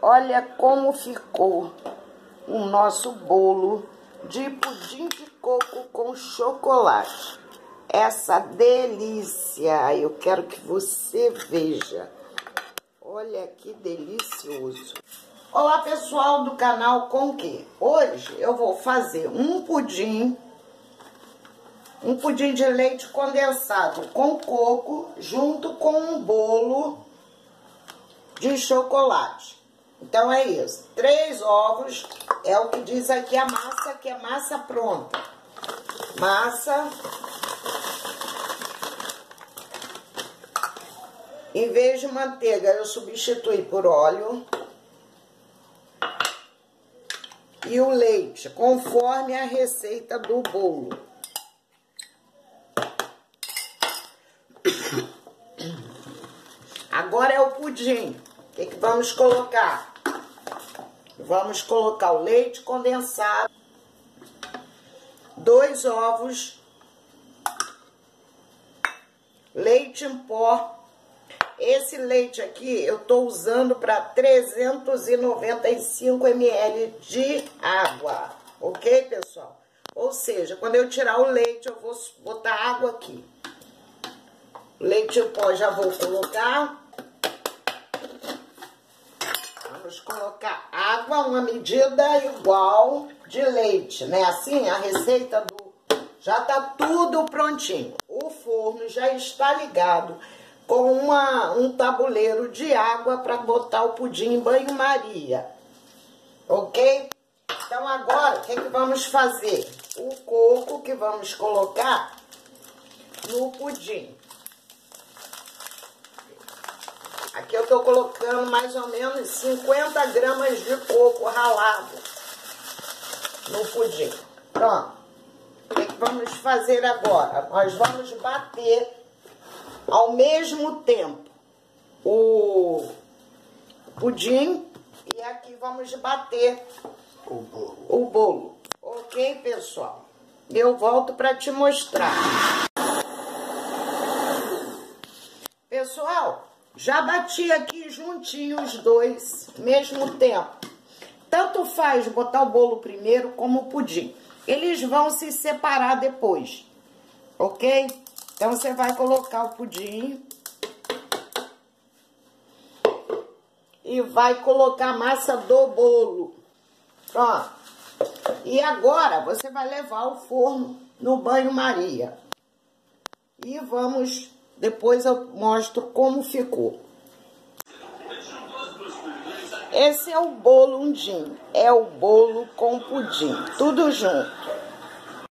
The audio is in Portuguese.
Olha como ficou o nosso bolo de pudim de coco com chocolate. Essa delícia, eu quero que você veja. Olha que delicioso. Olá pessoal do canal Com Que? Hoje eu vou fazer um pudim, um pudim de leite condensado com coco junto com um bolo de chocolate. Então é isso, três ovos, é o que diz aqui a massa, que é massa pronta. Massa. Em vez de manteiga, eu substituí por óleo. E o leite, conforme a receita do bolo. Agora é o pudim. Que, que vamos colocar? Vamos colocar o leite condensado, dois ovos, leite em pó. Esse leite aqui eu tô usando para 395 ml de água, ok, pessoal? Ou seja, quando eu tirar o leite, eu vou botar água aqui. Leite em pó já vou colocar. Vamos colocar água, uma medida igual de leite, né? Assim, a receita do... Já tá tudo prontinho. O forno já está ligado com uma, um tabuleiro de água para botar o pudim em banho-maria. Ok? Então, agora, o que, que vamos fazer? O coco que vamos colocar no pudim. Tô colocando mais ou menos 50 gramas de coco ralado no pudim. Pronto. O que, que vamos fazer agora? Nós vamos bater ao mesmo tempo o pudim e aqui vamos bater o bolo. O bolo. Ok, pessoal? Eu volto para te mostrar. Pessoal, já bati aqui juntinho os dois, mesmo tempo. Tanto faz botar o bolo primeiro como o pudim. Eles vão se separar depois, ok? Então, você vai colocar o pudim. E vai colocar a massa do bolo. Pronto. E agora, você vai levar o forno no banho-maria. E vamos depois eu mostro como ficou. Esse é o bolo undim. É o bolo com pudim. Tudo junto.